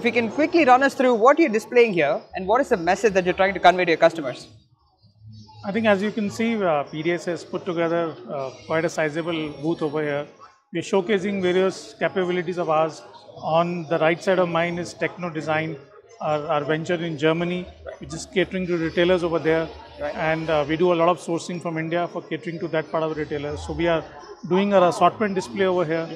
if you can quickly run us through what you're displaying here and what is the message that you're trying to convey to your customers. I think as you can see, uh, PDS has put together uh, quite a sizable booth over here. We're showcasing various capabilities of ours. On the right side of mine is Techno Design, our, our venture in Germany, which is catering to retailers over there. Right. And uh, we do a lot of sourcing from India for catering to that part of the retailers. So we are doing our assortment display over here.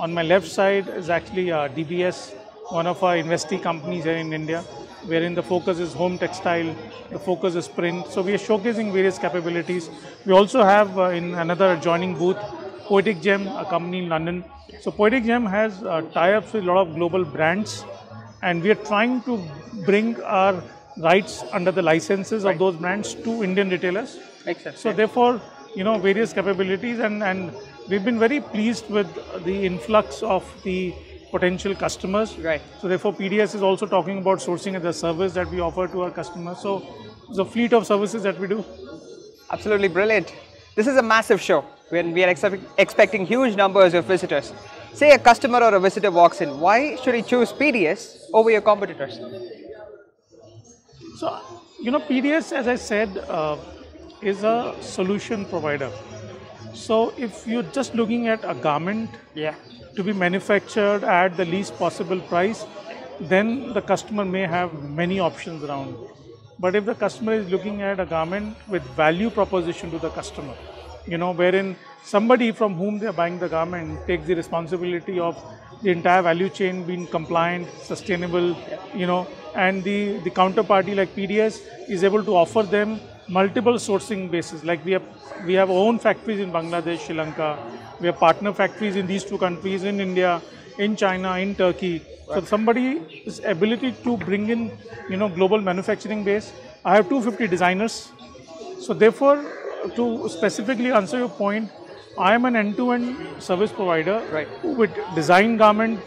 On my left side is actually uh, DBS, one of our investee companies here in India, wherein the focus is home textile, the focus is print. So we are showcasing various capabilities. We also have uh, in another adjoining booth, Poetic Gem, a company in London. So Poetic Gem has uh, tie-ups with a lot of global brands and we are trying to bring our rights under the licenses right. of those brands to Indian retailers. Excellent. So therefore, you know, various capabilities and, and we've been very pleased with the influx of the potential customers. Right. So therefore, PDS is also talking about sourcing as a service that we offer to our customers. So a fleet of services that we do. Absolutely brilliant. This is a massive show when we are expecting huge numbers of visitors. Say a customer or a visitor walks in, why should he choose PDS over your competitors? So, you know, PDS, as I said, uh, is a solution provider. So, if you're just looking at a garment yeah. To be manufactured at the least possible price, then the customer may have many options around. But if the customer is looking at a garment with value proposition to the customer, you know, wherein somebody from whom they are buying the garment takes the responsibility of the entire value chain being compliant, sustainable, you know, and the, the counterparty like PDS is able to offer them multiple sourcing bases. Like we have, we have own factories in Bangladesh, Sri Lanka, we have partner factories in these two countries, in India, in China, in Turkey. So somebody's ability to bring in, you know, global manufacturing base. I have 250 designers. So therefore, to specifically answer your point, I am an end-to-end -end service provider right. who would design garment,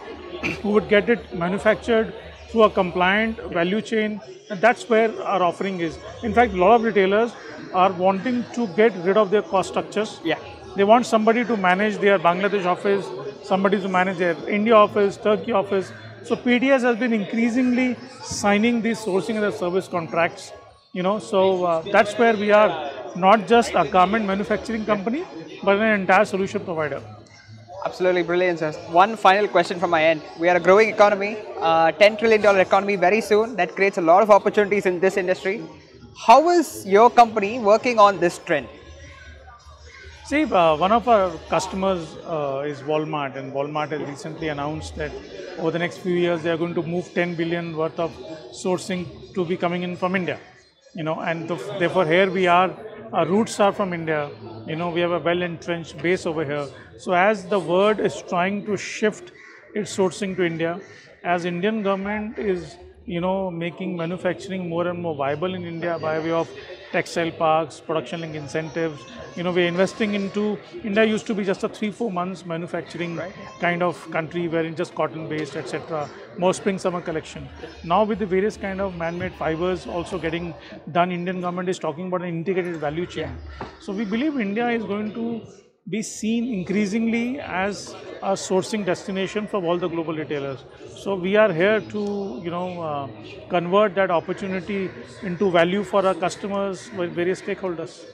who would get it manufactured through a compliant value chain, and that's where our offering is. In fact, a lot of retailers are wanting to get rid of their cost structures. Yeah. They want somebody to manage their Bangladesh office, somebody to manage their India office, Turkey office. So PDS has been increasingly signing these sourcing and the service contracts. You know, so uh, that's where we are not just a garment manufacturing company, but an entire solution provider. Absolutely brilliant, sir. One final question from my end. We are a growing economy, uh, $10 trillion economy very soon. That creates a lot of opportunities in this industry. How is your company working on this trend? See, uh, one of our customers uh, is Walmart, and Walmart has recently announced that over the next few years they are going to move 10 billion worth of sourcing to be coming in from India. You know, and therefore here we are our roots are from India. You know, we have a well-entrenched base over here. So as the world is trying to shift its sourcing to India, as Indian government is, you know, making manufacturing more and more viable in India by way of textile parks, production link incentives. You know, we're investing into, India used to be just a three, four months manufacturing right. kind of country where wherein just cotton based, etc. More spring summer collection. Now with the various kind of man-made fibers also getting done, Indian government is talking about an integrated value chain. So we believe India is going to be seen increasingly as a sourcing destination for all the global retailers. So we are here to, you know, uh, convert that opportunity into value for our customers with various stakeholders.